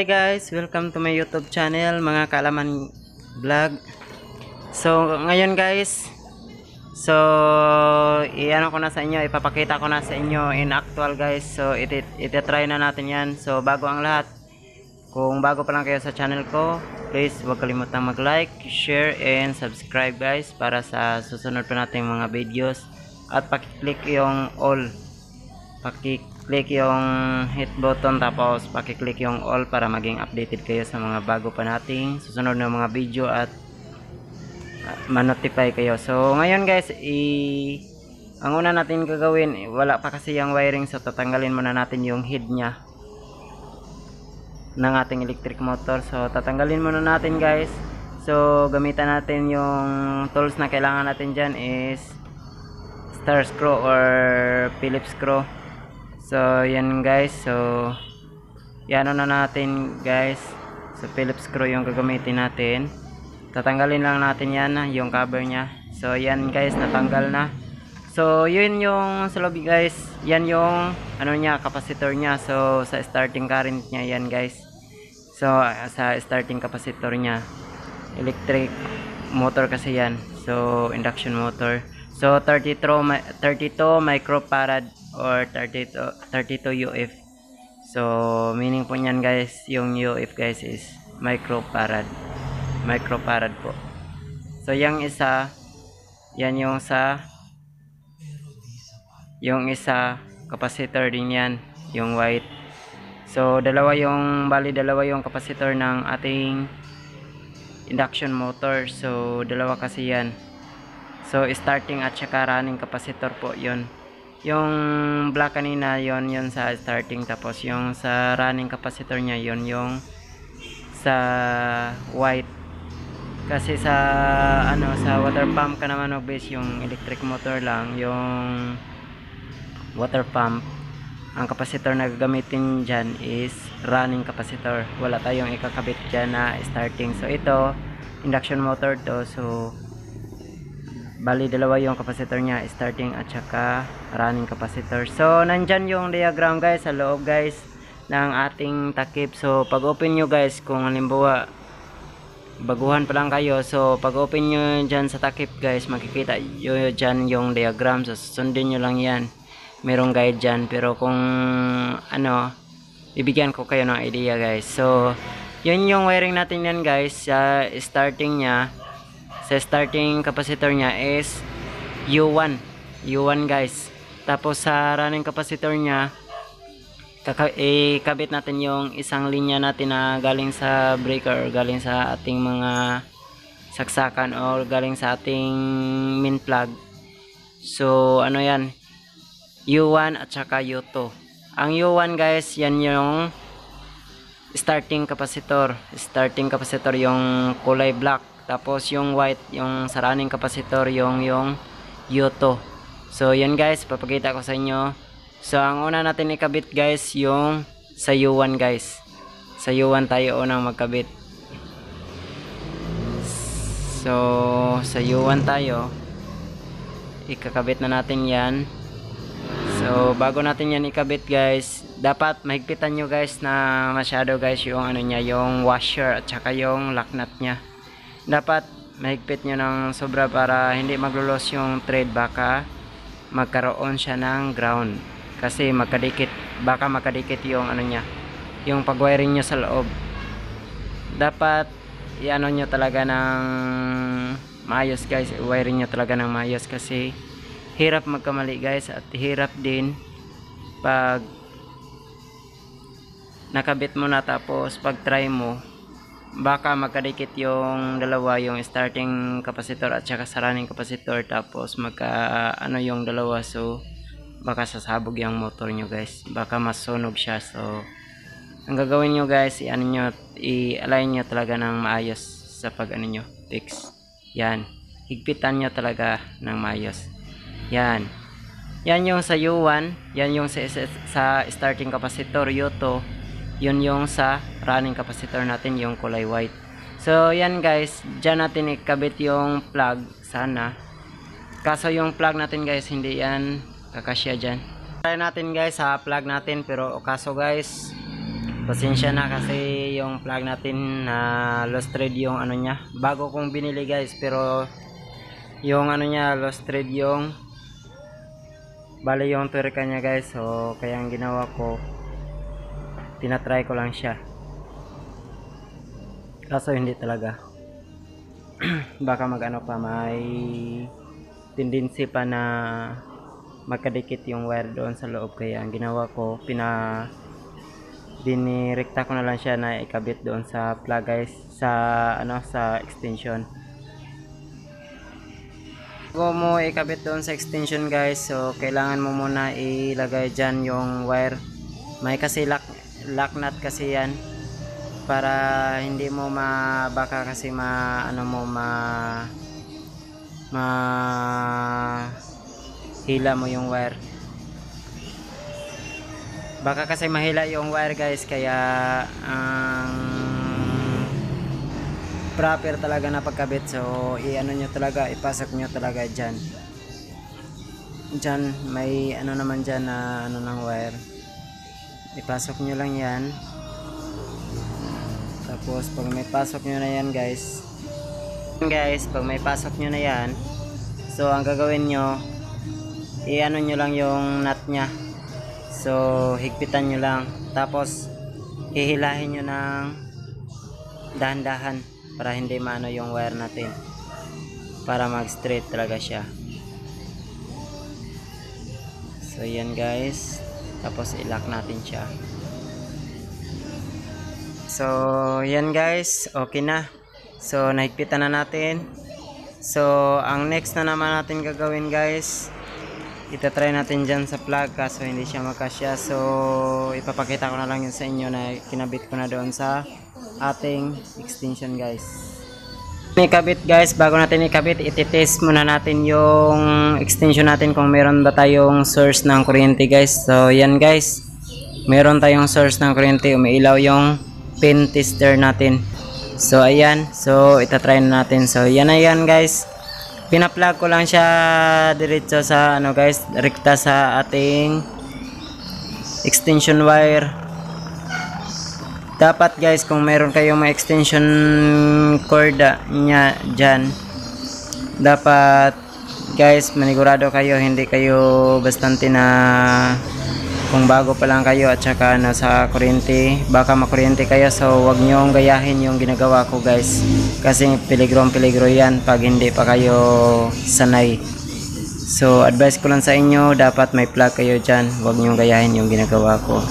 Hi guys, welcome to my YouTube channel, mga kaalaman vlog. So, ngayon guys, so, iano ko na sa inyo, ipapakita ko na sa inyo in actual guys. So, iti iti-try na natin yan. So, bago ang lahat, kung bago pa lang kayo sa channel ko, please huwag kalimutang mag-like, share, and subscribe guys para sa susunod pa nating mga videos. At pakiclick yung all paki-click yung hit button tapos paki-click yung all para maging updated kayo sa mga bago pa nating susunod na mga video at uh, ma-notify kayo. So ngayon guys, i ang una natin gagawin, wala pa kasi yung wiring so tatanggalin muna natin yung head niya ng ating electric motor. So tatanggalin muna natin guys. So gamitan natin yung tools na kailangan natin dyan is star screw or Phillips screw. So, yan guys. So, yan na natin guys. So, Phillips screw yung gagamitin natin. Tatanggalin lang natin yan, ah, yung cover niya. So, yan guys, natanggal na. So, yun yung sa guys. Yan yung ano niya, capacitor niya. So, sa starting current niya yan guys. So, sa starting capacitor niya. Electric motor kasi yan. So, induction motor. So, 32, mi- 32 microfarad or 32, 32 UF. So, meaning po niyan guys, yung UF guys is microfarad. Microfarad po. So, yung isa, yan yung sa, yung isa, capacitor din yan, yung white. So, dalawa yung, bali dalawa yung capacitor ng ating induction motor. So, dalawa kasi yan. So, starting at saka running capacitor po yon Yung black kanina, yon yon sa starting. Tapos, yung sa running capacitor niya, yon yung sa white. Kasi sa, ano, sa water pump ka naman o base, yung electric motor lang, yung water pump, ang capacitor na gagamitin dyan is running capacitor. Wala tayong ikakabit dyan na starting. So, ito, induction motor to. So, Bali, dalawa yung capacitor niya, starting at saka running capacitor. So, nandyan yung diagram guys, sa loob guys, ng ating takip. So, pag open nyo guys, kung halimbawa, baguhan pa lang kayo. So, pag open nyo dyan sa takip guys, makikita nyo dyan yung diagram. So, sundin nyo lang yan. Merong guide dyan. Pero kung, ano, bibigyan ko kayo ng idea guys. So, yun yung wiring natin yan guys, sa starting niya sa starting capacitor niya is U1 U1 guys. Tapos sa running capacitor niya ikabit natin yung isang linya natin na galing sa breaker or galing sa ating mga saksakan or galing sa ating main plug. So ano yan? U1 at saka U2 ang U1 guys yan yung starting capacitor. Starting capacitor yung kulay black tapos yung white yung sa running capacitor yung yung U2 so yan guys papakita ko sa inyo. So ang una natin ikabit guys yung sa U1 guys. Sa U1 tayo unang magkabit. So sa U1 tayo ikakabit na natin yan. So, bago natin yan ikabit guys, dapat mahigpitan nyo guys na masyado guys yung ano niya, yung washer at saka yung lock nut niya. Dapat mahigpit nyo ng sobra para hindi maglulos yung thread baka magkaroon siya ng ground. Kasi magkadikit, baka makadikit yung ano niya, yung pag-wiring nyo sa loob. Dapat iano nyo talaga ng maayos guys, wiring nyo talaga ng maayos kasi hirap magkamali guys at hirap din pag nakabit mo na tapos pag try mo baka magkadikit yung dalawa yung starting capacitor at saka sa running capacitor tapos magka ano yung dalawa so baka sasabog yung motor nyo guys. Baka masunog siya so ang gagawin nyo guys i-ano nyo i-align nyo talaga ng maayos sa pag ano nyo fix. Yan. Higpitan nyo talaga ng maayos. Yan. Yan yung sa U1, yan yung sa, sa starting capacitor U2, yun yung sa running capacitor natin yung kulay white. So yan guys, dyan natin ikabit yung plug sana. Kaso yung plug natin guys, hindi yan kakasya dyan. Try natin guys sa plug natin pero kaso guys, Pasensya na kasi yung plug natin na lost thread yung ano niya. Bago kong binili guys pero yung ano niya lost thread yung bali yung tuerka niya guys. So kaya ang ginawa ko tinatry ko lang siya. Kaso hindi talaga. Baka magano pa may tendency pa na magkadikit yung wire doon sa loob kaya ang ginawa ko pina dinirekta ko na lang siya na ikabit doon sa plug guys sa ano sa extension Bago mo ikabit doon sa extension guys so kailangan mo muna ilagay dyan yung wire may kasi lock, nut kasi yan para hindi mo ma baka kasi ma ano mo ma ma hila mo yung wire. Baka kasi mahila yung wire guys kaya ang proper talaga na pagkabit. So i-ano nyo talaga ipasok nyo talaga dyan. Dyan may ano naman dyan na ano ng wire ipasok nyo lang yan tapos pag may pasok nyo na yan guys guys pag may pasok nyo na yan so ang gagawin nyo i-ano nyo lang yung nut nya So, higpitan nyo lang. Tapos, hihilahin nyo ng dahan-dahan para hindi maano yung wire natin. Para mag-straight talaga siya. So, yan guys. Tapos, ilock natin siya. So, yan guys. Okay na. So, nahigpitan na natin. So, ang next na naman natin gagawin guys itatry natin dyan sa plug kaso hindi siya makasya so ipapakita ko na lang yun sa inyo na kinabit ko na doon sa ating extension guys ikabit guys. Bago natin ikabit ititest muna natin yung extension natin kung meron ba tayong source ng kuryente guys. So yan guys. Meron tayong source ng kuryente. Umiilaw yung pin tester natin. So ayan. So itatry na natin. So yan na yan guys. Pina-plug ko lang siya diretso sa ano guys, rekta sa ating extension wire. Dapat guys kung meron kayong mga extension cord niya diyan, dapat guys manigurado kayo hindi kayo bastante na kung bago pa lang kayo at saka ano, sa kuryente baka makuryente kayo. So wag nyong gayahin yung ginagawa ko guys. Kasi peligro peligro yan pag hindi pa kayo sanay. So advice ko lang sa inyo dapat may plug kayo dyan. Wag nyong gayahin yung ginagawa ko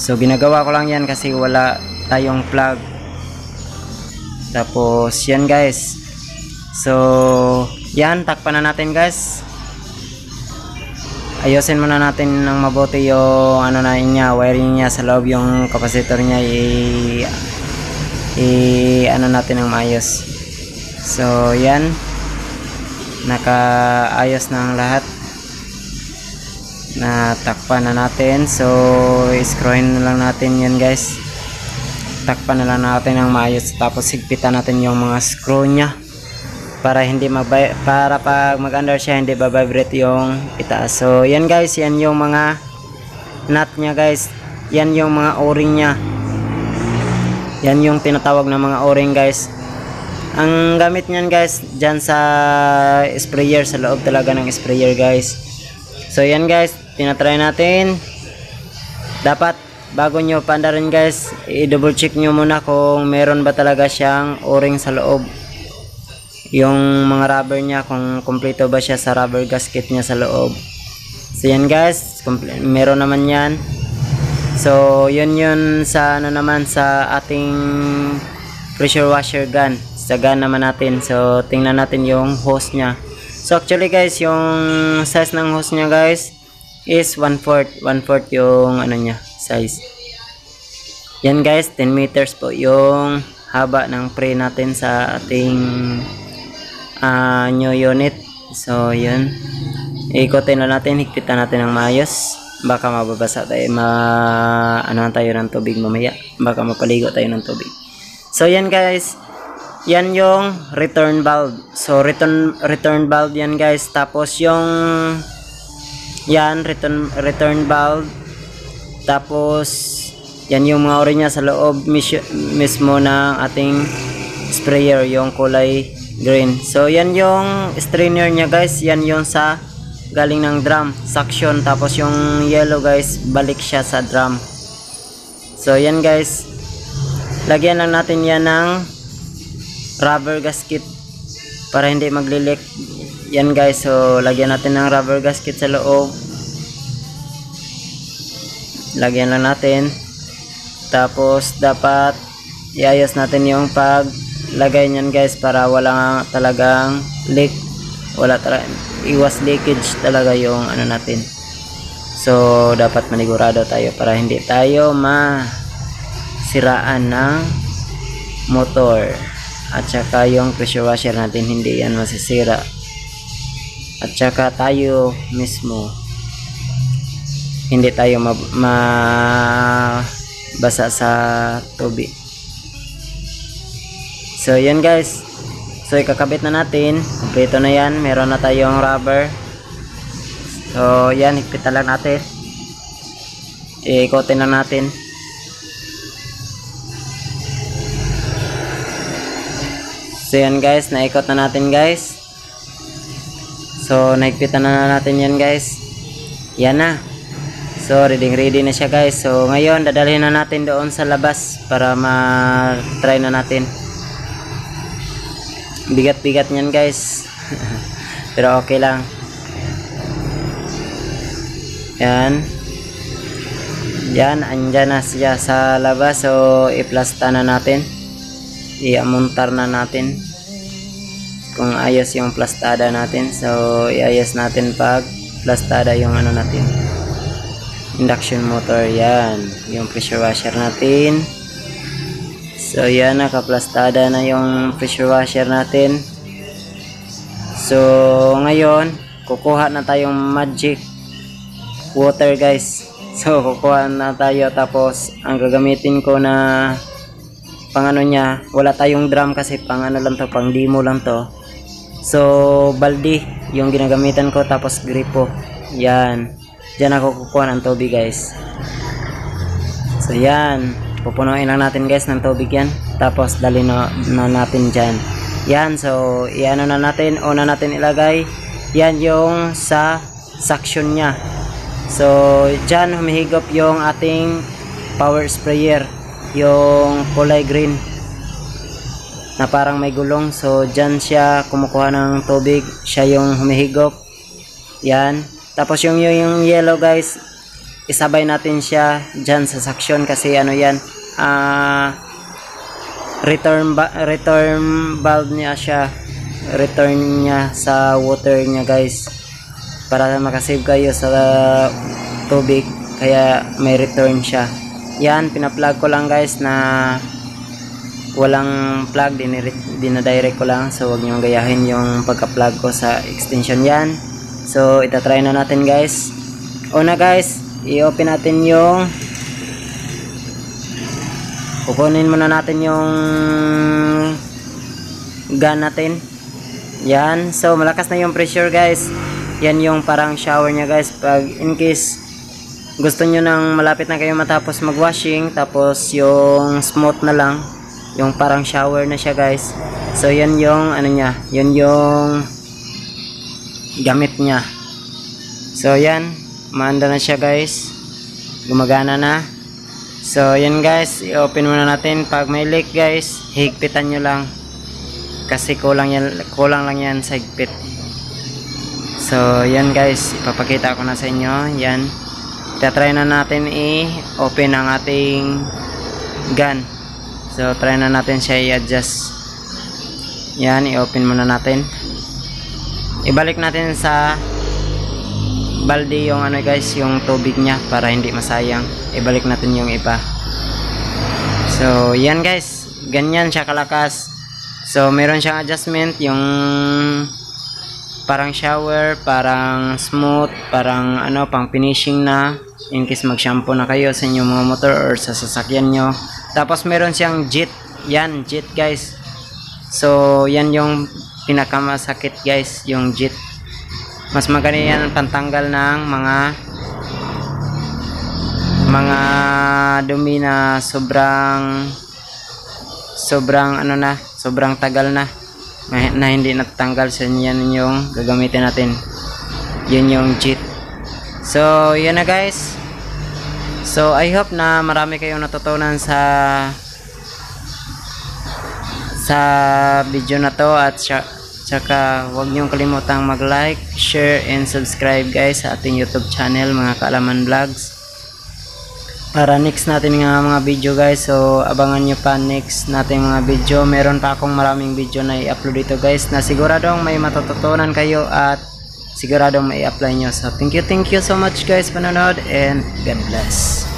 so ginagawa ko lang yan kasi wala tayong plug. Tapos yan guys. So yan takpan na natin guys. Ayusin muna natin ng mabuti yung ano na niya, wiring niya sa loob. Yung capacitor niya i, i ano natin ng maayos. So yan. Nakaayos ng lahat na takpan na natin so screwin na lang natin yan guys takpan na lang natin ng maayos tapos higpitan natin yung mga screw niya para hindi mabay para pag mag-under siya hindi babibrate yung itaas. So yan guys, yan yung mga nut niya guys. Yan yung mga o-ring niya. Yan yung tinatawag na mga o-ring guys. Ang gamit niyan guys, diyan sa sprayer sa loob talaga ng sprayer guys. So yan guys, tinatry natin. Dapat bago nyo pandarin guys, i-double check nyo muna kung meron ba talaga siyang o-ring sa loob. Yung mga rubber niya kung kumpleto ba siya sa rubber gasket niya sa loob. So yan guys meron naman yan. So yun yun sa ano naman sa ating pressure washer gun. Sa gun naman natin. So tingnan natin yung hose niya. So actually guys yung size ng hose niya guys is 1 4 1 4 yung ano niya size. Yan guys 10 meters po yung haba ng pre natin sa ating uh, new unit. So yun. Ikotin na natin higpitan natin ng maayos. Baka mababasa tayo ma ano tayo ng tubig mamaya. Baka mapaligo tayo ng tubig. So yan guys. Yan yung return valve. So return return valve yan guys. Tapos yung yan return return valve tapos Yan yung mga ori niya sa loob mis- mismo ng ating sprayer, yung kulay green. So, yan yung strainer niya guys. Yan yung sa galing ng drum, suction. Tapos yung yellow guys, balik siya sa drum. So, yan guys. Lagyan lang natin yan ng rubber gasket para hindi maglilik. Yan guys. So, lagyan natin ng rubber gasket sa loob. Lagyan lang natin. Tapos, dapat iayos natin yung paglagay niyan guys para wala talagang leak. Wala talaga, iwas leakage talaga yung ano natin. So, dapat manigurado tayo para hindi tayo masiraan ng motor. At saka yung pressure washer natin hindi yan masisira. At saka tayo mismo hindi tayo ma, ma- basa sa tubig. So, yan guys. So, ikakabit na natin. Kompleto na yan. Meron na tayong rubber. So, yan. Higpitan lang natin. Iikotin lang natin. So, yan guys. Naikot na natin guys. So, naigpitan na natin yan guys. Yan na. So, ready ready na siya guys. So, ngayon, dadalhin na natin doon sa labas para ma-try na natin. Bigat-bigat niyan guys. Pero okay lang. Yan. Yan, andyan na siya sa labas. So, iplasta na natin. Iamuntar na natin. Kung ayos yung plastada natin. So, iayos natin pag plastada yung ano natin. Induction motor. Yan. Yung pressure washer natin. So, yan. Nakaplastada na yung pressure washer natin. So, ngayon, kukuha na tayong magic water guys. So, kukuha na tayo tapos ang gagamitin ko na pang ano niya, wala tayong drum kasi pang ano lang to, pang demo lang to. So, baldi yung ginagamitan ko tapos gripo. Yan. Diyan ako kukuha ng tubig guys. So, yan. Pupunuin lang natin guys ng tubig yan. Tapos, dali na, na natin dyan. Yan. So, iano na natin. Una natin ilagay. Yan yung sa suction niya. So, dyan humihigop yung ating power sprayer. Yung kulay green. Na parang may gulong. So, dyan siya kumukuha ng tubig. Siya yung humihigop. Yan. Tapos yung, yung, yellow guys, isabay natin siya dyan sa suction kasi ano yan, ah, return, ba- return valve niya siya. Return niya sa water niya guys para makasave kayo sa tubig kaya may return siya yan pinaplug ko lang guys na walang plug dinadirect ko lang. So wag nyo gayahin yung pagka-plug ko sa extension yan. So itatry na natin guys. Una guys i-open natin yung kukunin muna natin yung gun natin. Yan. So malakas na yung pressure guys. Yan yung parang shower niya guys. Pag in case gusto nyo nang malapit na kayo matapos mag washing tapos yung smooth na lang yung parang shower na siya guys. So yan yung ano niya yun yung gamit niya. So yan. Maanda na siya guys. Gumagana na. So yan guys. I-open muna natin. Pag may leak guys higpitan nyo lang. Kasi kulang, yan, kulang lang yan sa higpit. So, yan guys, ipapakita ko na sa inyo. Yan. Itatry na natin i-open ang ating gun. So, try na natin siya i-adjust. Yan, i-open muna natin. Ibalik natin sa balde yung ano guys, yung tubig niya para hindi masayang. Ibalik natin yung iba. So, yan guys. Ganyan siya kalakas. So, meron siyang adjustment yung parang shower, parang smooth, parang ano, pang finishing na in case mag-shampoo na kayo sa inyong mga motor or sa sasakyan nyo. Tapos meron siyang jet. Yan, jet guys. So, yan yung pinakamasakit guys, yung jet. Mas maganda yan pantanggal ng mga mga dumi na sobrang sobrang ano na sobrang tagal na na, na hindi natatanggal so yan yung gagamitin natin yun yung cheat so yun na guys so I hope na marami kayong natutunan sa sa video na to at Tsaka huwag niyong kalimutang mag-like, share, and subscribe guys sa ating YouTube channel mga Kaalaman Vlogs. Para next natin nga mga video guys. So abangan nyo pa next natin mga video. Meron pa akong maraming video na i-upload dito guys na siguradong may matututunan kayo at siguradong may apply nyo. So thank you, thank you so much guys panonood and God bless.